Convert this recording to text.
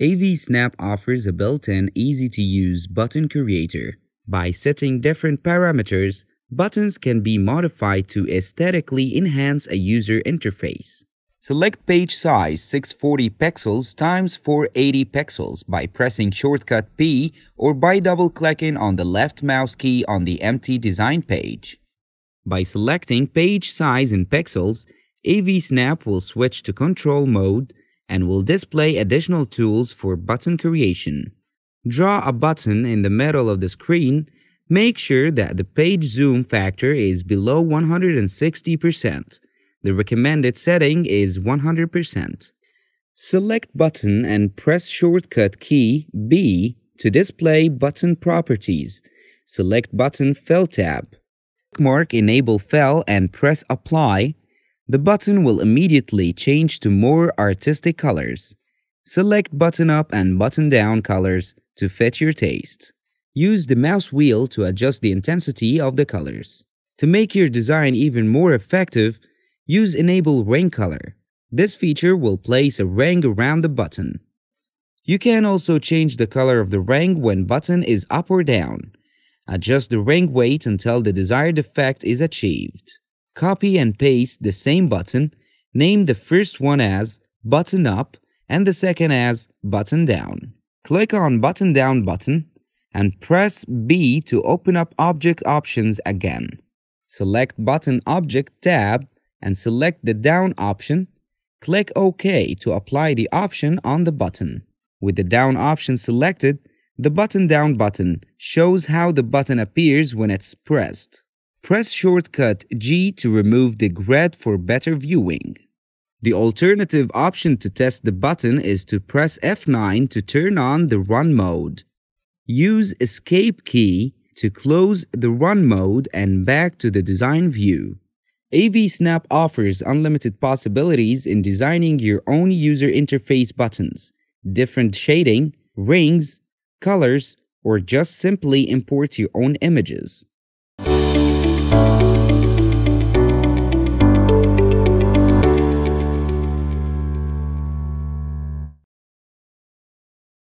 AV-Snap offers a built-in, easy-to-use button creator. By setting different parameters, buttons can be modified to aesthetically enhance a user interface. Select page size 640 pixels times 480 pixels by pressing shortcut P or by double-clicking on the left mouse key on the empty design page. By selecting page size in pixels, AV-Snap will switch to control mode and will display additional tools for button creation. Draw a button in the middle of the screen. Make sure that the page zoom factor is below 160%. The recommended setting is 100%. Select button and press shortcut key B to display button properties. Select button fill tab. Mark enable fill and press apply the button will immediately change to more artistic colors. Select button up and button down colors to fit your taste. Use the mouse wheel to adjust the intensity of the colors. To make your design even more effective, use Enable Ring Color. This feature will place a ring around the button. You can also change the color of the ring when button is up or down. Adjust the ring weight until the desired effect is achieved. Copy and paste the same button, name the first one as Button Up and the second as Button Down. Click on Button Down button and press B to open up Object Options again. Select Button Object tab and select the Down option. Click OK to apply the option on the button. With the Down option selected, the Button Down button shows how the button appears when it's pressed. Press shortcut G to remove the grid for better viewing. The alternative option to test the button is to press F9 to turn on the run mode. Use escape key to close the run mode and back to the design view. AV-Snap offers unlimited possibilities in designing your own user interface buttons, different shading, rings, colors, or just simply import your own images.